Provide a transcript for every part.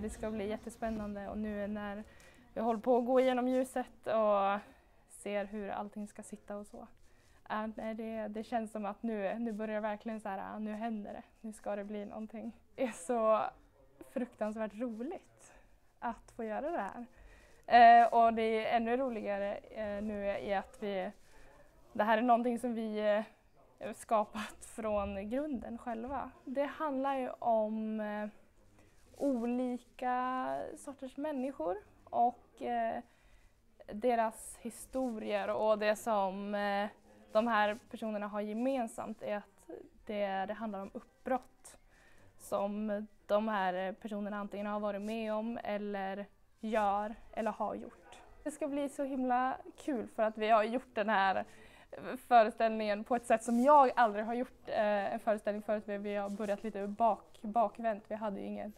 Det ska bli jättespännande och nu när vi håller på att gå igenom ljuset och ser hur allting ska sitta och så. Äh, det, det känns som att nu, nu börjar verkligen så här, äh, nu händer det, nu ska det bli någonting. Det är så fruktansvärt roligt att få göra det här. Eh, och det är ännu roligare eh, nu i att vi, det här är någonting som vi eh, skapat från grunden själva. Det handlar ju om eh, olika sorters människor och eh, deras historier och det som eh, de här personerna har gemensamt är att det, det handlar om uppbrott som de här personerna antingen har varit med om eller gör eller har gjort. Det ska bli så himla kul för att vi har gjort den här föreställningen på ett sätt som jag aldrig har gjort eh, en föreställning förut. Vi har börjat lite bak, bakvänt. Vi hade ju ingen,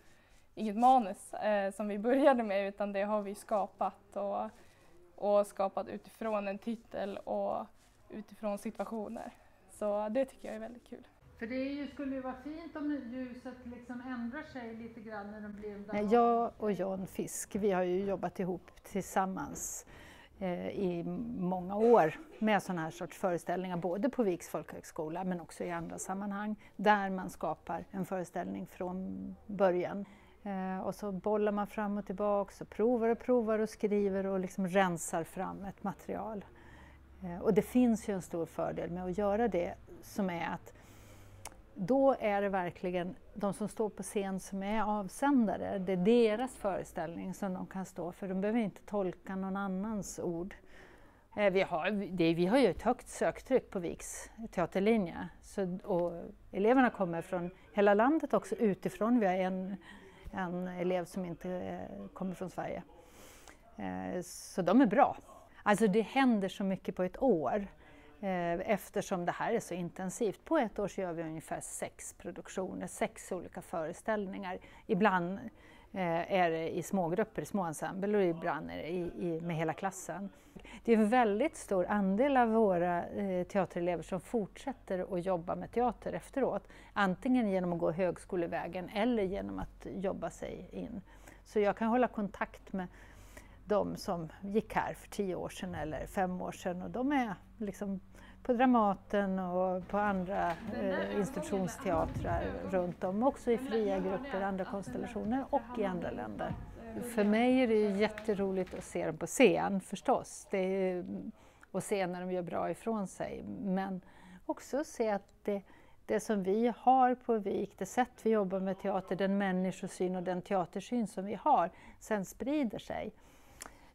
inget manus eh, som vi började med utan det har vi skapat och, och skapat utifrån en titel och utifrån situationer. Så det tycker jag är väldigt kul. För det ju, skulle ju vara fint om ljuset liksom ändrar sig lite grann när de blir Nej, Jag och John Fisk, vi har ju jobbat ihop tillsammans Eh, i många år med sådana här sorts föreställningar, både på Viks folkhögskola men också i andra sammanhang där man skapar en föreställning från början. Eh, och så bollar man fram och tillbaka och provar och provar och skriver och liksom rensar fram ett material. Eh, och det finns ju en stor fördel med att göra det som är att då är det verkligen de som står på scen som är avsändare. Det är deras föreställning som de kan stå för. De behöver inte tolka någon annans ord. Eh, vi har, det, vi har ju ett högt söktryck på Viks teaterlinje. Så, och eleverna kommer från hela landet också utifrån. Vi har en, en elev som inte eh, kommer från Sverige. Eh, så de är bra. Alltså det händer så mycket på ett år. Eh, eftersom det här är så intensivt. På ett år så gör vi ungefär sex produktioner, sex olika föreställningar. Ibland eh, är det i smågrupper, små ensembler och ibland är det i, i, med hela klassen. Det är en väldigt stor andel av våra eh, teaterelever som fortsätter att jobba med teater efteråt. Antingen genom att gå högskolevägen eller genom att jobba sig in. Så jag kan hålla kontakt med de som gick här för tio år sedan eller fem år sedan. Och de är liksom på Dramaten och på andra eh, institutionsteatrar runt om, också i fria grupper, andra konstellationer och i andra länder. För mig är det jätteroligt att se dem på scen förstås, det är, och se när de gör bra ifrån sig, men också se att det, det som vi har på Vik, det sätt vi jobbar med teater, den människosyn och den teatersyn som vi har, sen sprider sig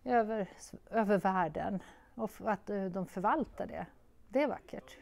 över, över världen och att eh, de förvaltar det. Det är vackert.